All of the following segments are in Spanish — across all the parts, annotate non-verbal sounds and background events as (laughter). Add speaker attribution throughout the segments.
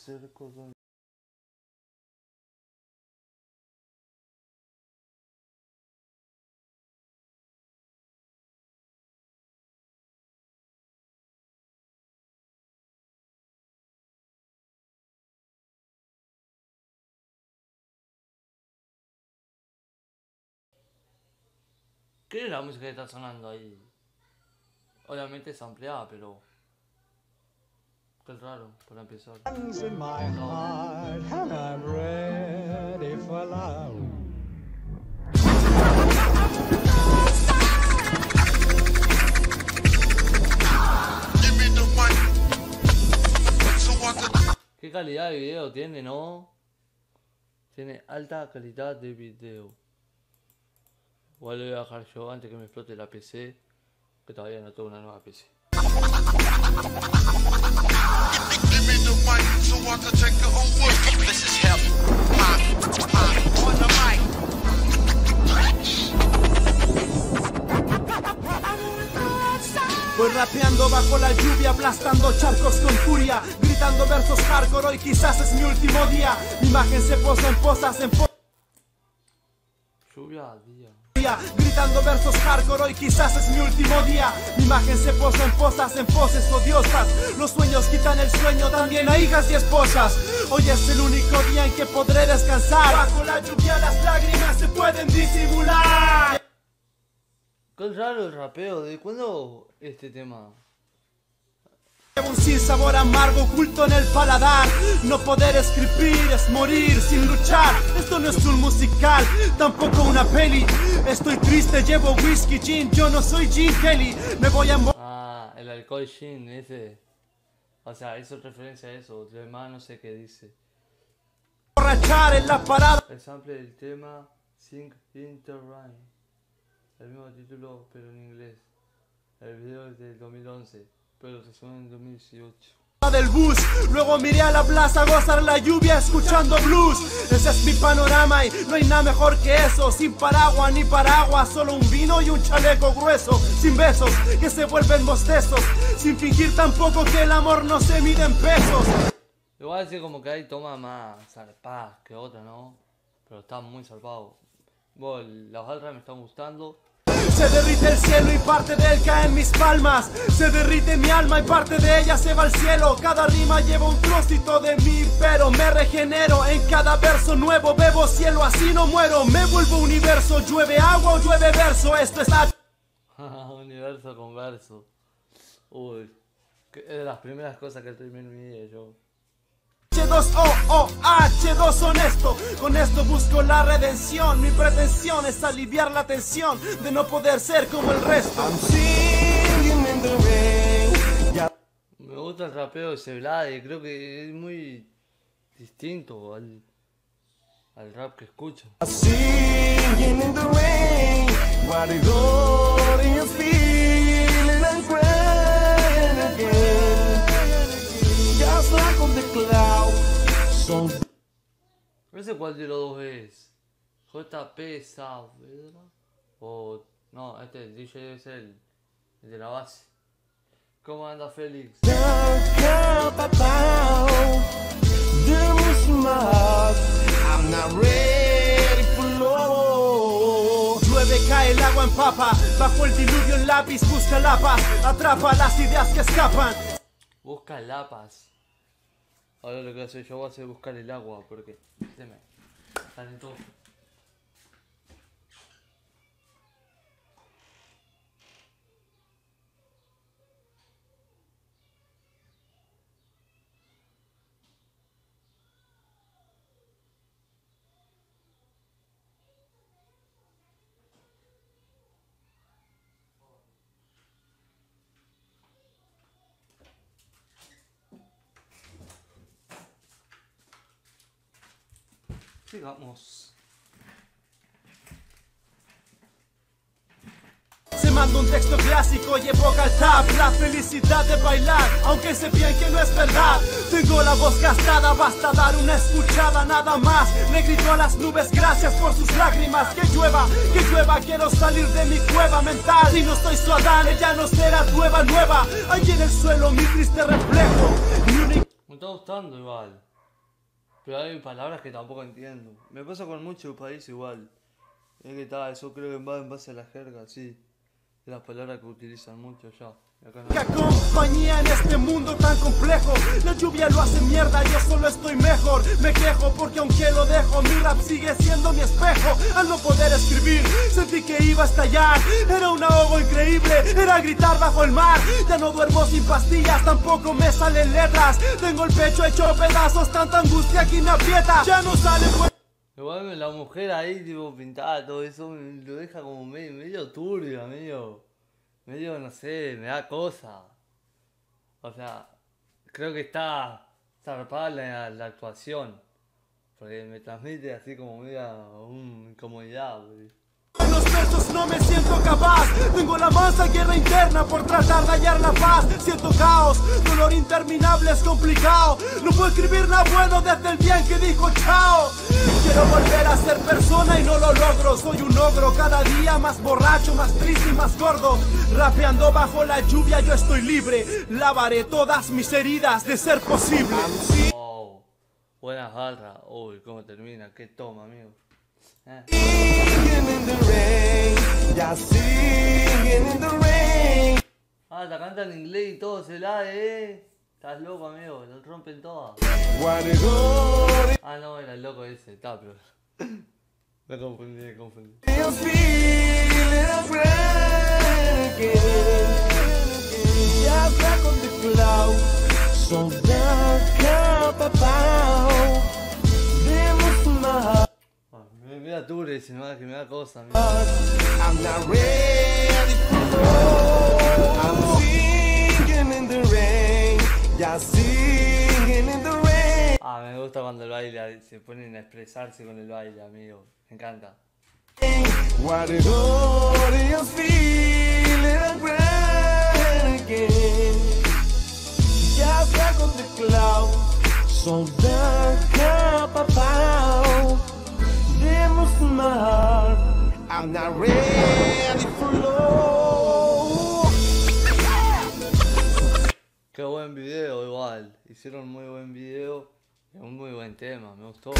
Speaker 1: cerco. ¿Qué es la música que está sonando ahí? Obviamente es ampliada, pero... Qué raro, para empezar.
Speaker 2: In my heart, and I'm ready for love.
Speaker 1: ¿Qué calidad de video tiene, no? Tiene alta calidad de video. Igual lo voy a bajar yo antes que me explote la PC. Que todavía no tengo una nueva PC.
Speaker 3: Voy rapeando bajo la lluvia, aplastando charcos con furia, gritando versos hardcore, hoy quizás es mi último día. Mi imagen se posa en posas, en posas.
Speaker 1: Lluvia día.
Speaker 3: Gritando versos hardcore, hoy quizás es mi último día. Mi imagen se posa en posas, en poses odiosas. Los sueños quitan el sueño también a hijas y esposas. Hoy es el único día en que podré descansar. Bajo la lluvia las lágrimas se pueden disimular.
Speaker 1: Qué raro el rapeo. ¿De cuándo este tema?
Speaker 3: Un sin sabor amargo oculto en el paladar. No poder escribir es morir sin luchar. Esto no es un musical, tampoco una peli. Estoy triste, llevo whisky, gin. Yo no soy Gene Kelly. Me voy a
Speaker 1: Ah, el alcohol gin, ese. O sea, hizo referencia a eso. Lo demás no sé qué dice.
Speaker 3: emborrachar en la parada.
Speaker 1: El sample del tema Sing Interrime. El mismo título, pero en inglés. El video es del 2011, pero se suena en 2018.
Speaker 3: del bus. Luego miré a la plaza a gozar la lluvia escuchando blues. Ese es mi panorama y no hay nada mejor que eso. Sin paraguas ni paraguas, solo un vino y un chaleco grueso. Sin besos que se vuelven bostezos. Sin fingir tampoco que el amor no se mide en pesos.
Speaker 1: Igual sí como que hay toma más zarpadas que otra, ¿no? Pero está muy zarpado. Bueno, las otras me están gustando.
Speaker 3: Se derrite el cielo y parte de él cae en mis palmas. Se derrite mi alma y parte de ella se va al cielo. Cada rima lleva un trocito de mí, pero me regenero. En cada verso nuevo bebo cielo, así no muero. Me vuelvo universo, llueve agua o llueve verso. Esto es la (laughs)
Speaker 1: Universo con verso. Uy, es de las primeras cosas que terminé en mi vida yo.
Speaker 3: H2O, H2 honesto. Con esto busco la redención. Mi pretensión es aliviar la tensión de no poder ser como el resto.
Speaker 1: Me gusta el rapeo de Seblade, creo que es muy distinto al, al rap que escucho. No sé cuál de los dos es. JP Saavedra. O. No, este el DJ es el, el de la base. ¿Cómo anda Félix?
Speaker 3: Cae el agua en papa, bajo el diluvio en lápiz busca la paz, atrapa las ideas que escapan.
Speaker 1: Busca lapas. Ahora lo que voy a hacer yo voy a hacer buscar el agua porque se me calentó. Sigamos.
Speaker 3: Se manda un texto clásico y evoca el tap, la felicidad de bailar, aunque sé bien que no es verdad. Tengo la voz gastada, basta dar una escuchada nada más. Le grito a las nubes gracias por sus lágrimas. Que llueva, que llueva, quiero salir de mi cueva mental. Si no estoy su Adán, ella no será nueva, nueva. Allí en el suelo mi triste reflejo.
Speaker 1: Me está gustando igual. Pero hay palabras que tampoco entiendo. Me pasa con muchos países igual. Es que tal, eso creo que va en base a la jerga, sí. De las palabras que utilizan mucho ya. Y acá no.
Speaker 3: única compañía en este mundo tan complejo. La lluvia lo hace mierda, yo solo estoy mejor. Me quejo porque aunque lo dejo, mi rap sigue siendo mi espejo. Al no poder escribir, sentí que iba a estallar. Era un ahogo increíble, era gritar bajo el mar. Ya no duermo sin pastillas, tampoco me salen letras. Tengo el pecho hecho pedazos, tanta angustia que me aprieta. Ya no sale.
Speaker 1: Igual la mujer ahí, tipo, pintada, todo eso, lo deja como medio, medio turbio, medio, medio, no sé, me da cosa. O sea, creo que está zarpada la, la actuación. Porque me transmite así como media un incomodidad.
Speaker 3: Con los versos no me siento capaz. Tengo la mansa guerra interna por tratar de hallar la paz. Siento caos, dolor interminable es complicado. No puedo escribir nada bueno desde el día en que dijo chao. Quiero volver a ser persona y no lo logro. Soy un ogro, cada día más borracho, más triste y más gordo. Rapeando bajo la lluvia, yo estoy libre. Lavaré todas mis heridas de ser posible.
Speaker 1: Oh, buenas barras. Uy, cómo termina, qué toma, amigo. Eh. Ah, la canta en inglés y todo se la eh. Estás loco, amigo, lo rompen todas. Ah, no, era el loco ese, está, pero. (laughs) Me confundí, me confundí. Ah, me, me da tour ese, no, que me da cosa,
Speaker 4: rain.
Speaker 1: Ah, me gusta cuando el baile se ponen a expresarse con el baile, amigo. Me encanta.
Speaker 4: I'm not ready for love.
Speaker 1: Qué buen video, igual. Hicieron muy buen video. Y Un muy buen tema, me gustó.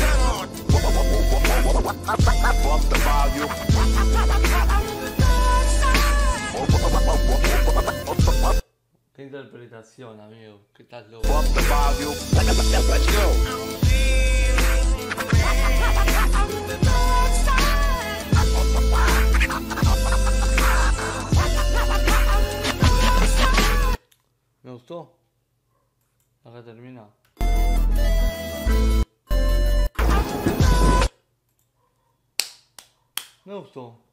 Speaker 1: Qué interpretación, amigo. ¿Qué tal loco? Me gustó. Acá termina. Me gustó.